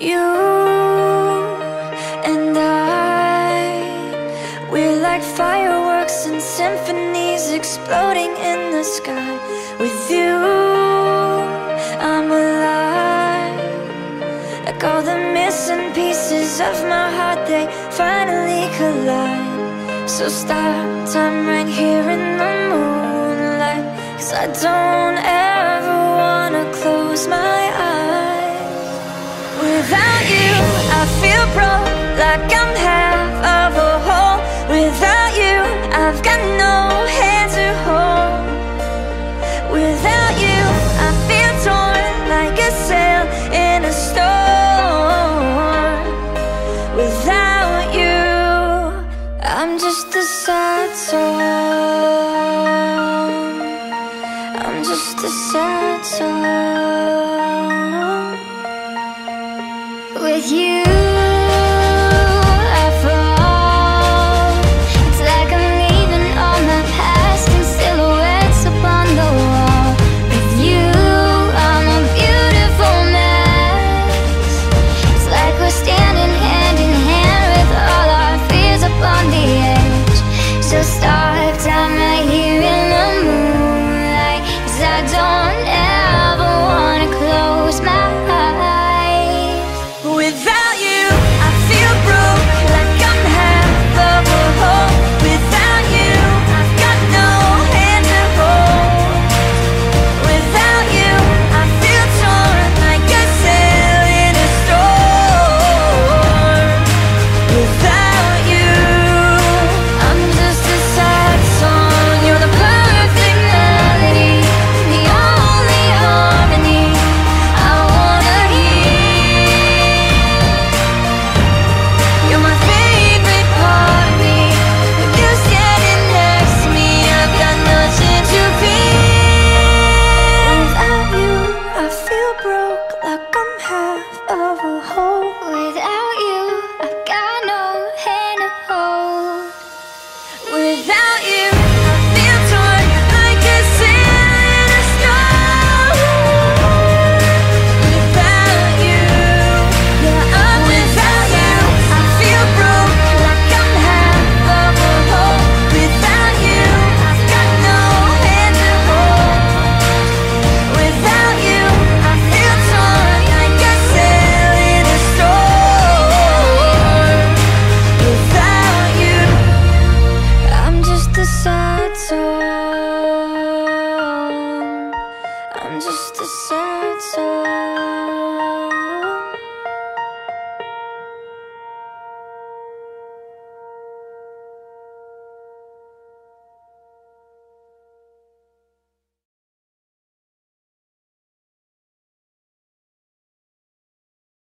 You and I. We're like fireworks and symphonies exploding in the sky. With you, I'm alive. Like all the missing pieces of my heart They finally collide. So stop time right here in the moonlight. Cause I don't ever wanna close my broke like I'm half of a whole. Without you, I've got no hand to hold. Without you, I feel torn like a sail in a storm. Without you, I'm just a sad song I'm just a sad song with you. don't ever wanna close my eyes I'm just a sad soul